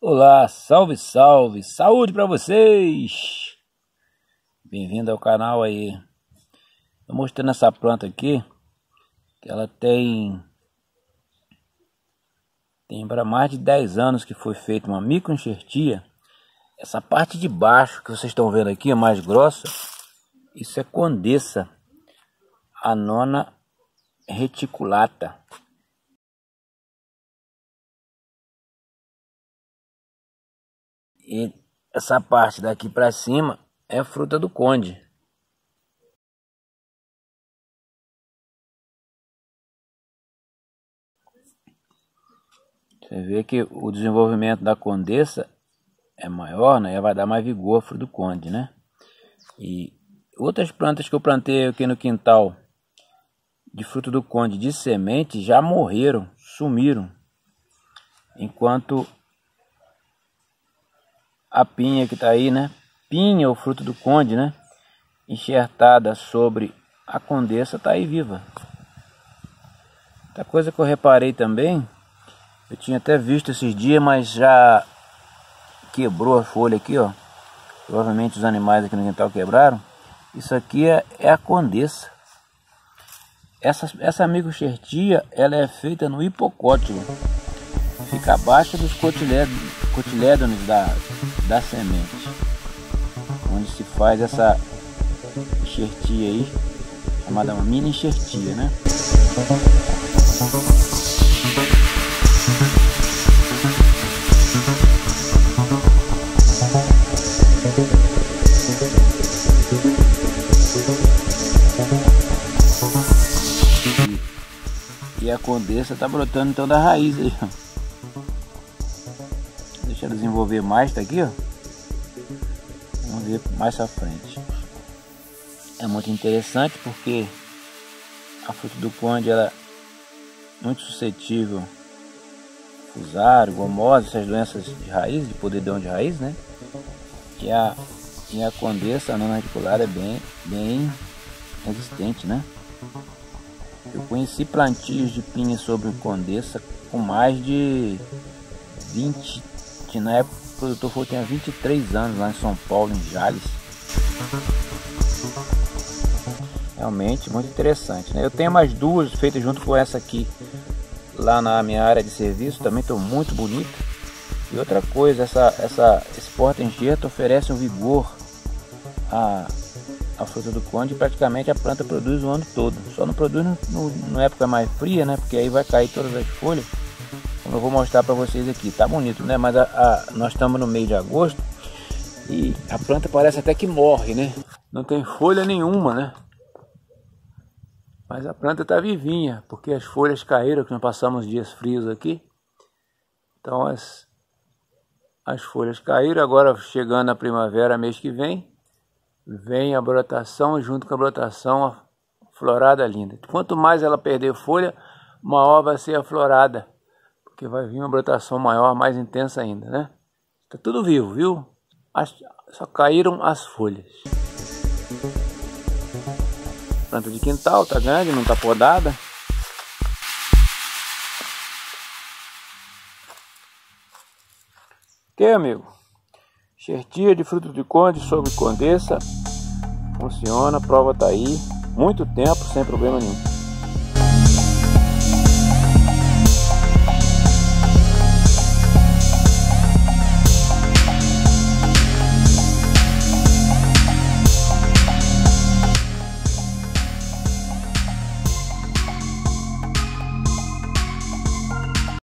Olá, salve, salve, saúde para vocês! Bem-vindo ao canal aí. Tô mostrando essa planta aqui, que ela tem tem para mais de 10 anos que foi feita uma microenxertia. Essa parte de baixo que vocês estão vendo aqui, a mais grossa, isso é condessa, a nona reticulata. E essa parte daqui para cima é fruta do conde. Você vê que o desenvolvimento da condessa é maior, né? Vai dar mais vigor ao fruto do conde, né? E outras plantas que eu plantei aqui no quintal de fruto do conde de semente já morreram, sumiram. Enquanto a pinha que está aí, né? Pinha, o fruto do conde, né? Enxertada sobre a condessa, está aí viva. Outra coisa que eu reparei também, eu tinha até visto esses dias, mas já quebrou a folha aqui, ó. Provavelmente os animais aqui no quintal quebraram. Isso aqui é, é a condessa. Essa, essa amigoxertia, ela é feita no hipocótilo. Fica abaixo dos cotilédonos da, da semente, onde se faz essa enxertia aí, chamada uma mini enxertia, né? E a condessa tá brotando então da raiz aí, ó. Deixa desenvolver mais, tá aqui, ó. Vamos ver mais pra frente. É muito interessante porque a fruta do conde ela é muito suscetível fusário, gomose, essas doenças de raiz, de podridão de raiz, né? E a, e a condessa, a nona radicular, é bem, bem resistente, né? Eu conheci plantios de pinha sobre condessa com mais de 20 que na época o produtor foi, tinha 23 anos lá em São Paulo, em Jales. Realmente muito interessante. Né? Eu tenho mais duas feitas junto com essa aqui lá na minha área de serviço, também estão muito bonitas. E outra coisa, essa, essa, esse porta-enxerto oferece um vigor à, à fruta do conde praticamente a planta produz o ano todo. Só não produz no, no, na época mais fria, né? Porque aí vai cair todas as folhas eu vou mostrar para vocês aqui. Tá bonito, né? Mas a, a, nós estamos no mês de agosto e a planta parece até que morre, né? Não tem folha nenhuma, né? Mas a planta está vivinha, porque as folhas caíram, que nós passamos dias frios aqui. Então as, as folhas caíram, agora chegando a primavera mês que vem, vem a brotação junto com a brotação a florada linda. Quanto mais ela perder folha, maior vai ser a florada que vai vir uma brotação maior, mais intensa ainda, né? Tá tudo vivo, viu? As, só caíram as folhas. Planta de quintal, tá grande, não tá podada. Ok, amigo? Xertia de fruto de conde sobre condessa. Funciona, a prova tá aí. Muito tempo, sem problema nenhum.